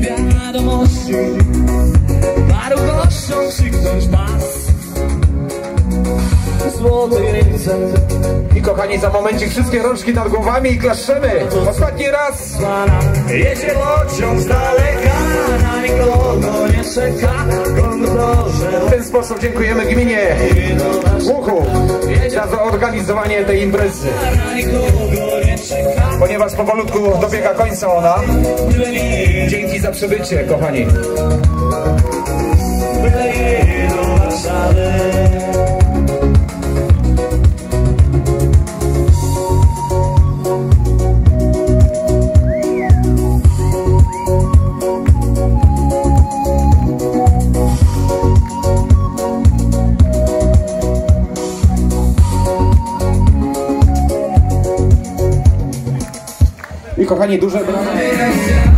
wiadomości. Wartością krzyknąć nas Złoty ręce I kochani za momencik wszystkie rączki nad głowami i klaszczemy. Ostatni raz. Jedzie pociąg z daleka. Na nikogo nie czeka. W ten sposób dziękujemy gminie Łuku za zorganizowanie tej imprezy ponieważ powolutku dobiega końca ona. Dzięki za przybycie, kochani. kochani, duże brawa.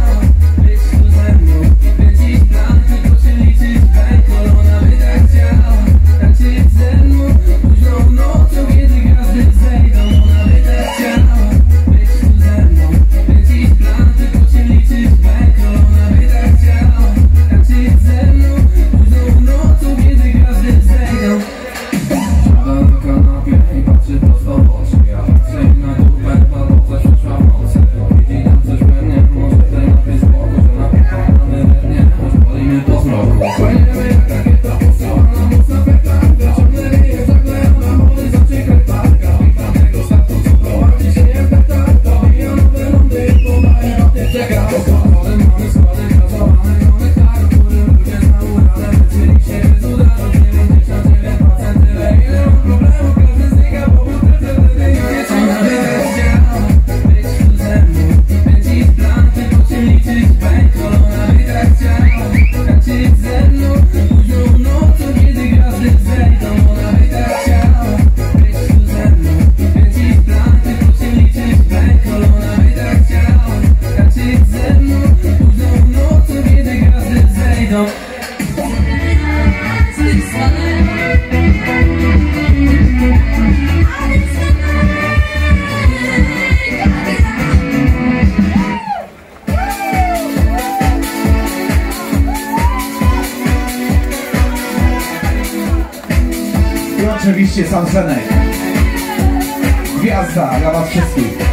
Sam Senek. Gwiazda dla was wszystkich.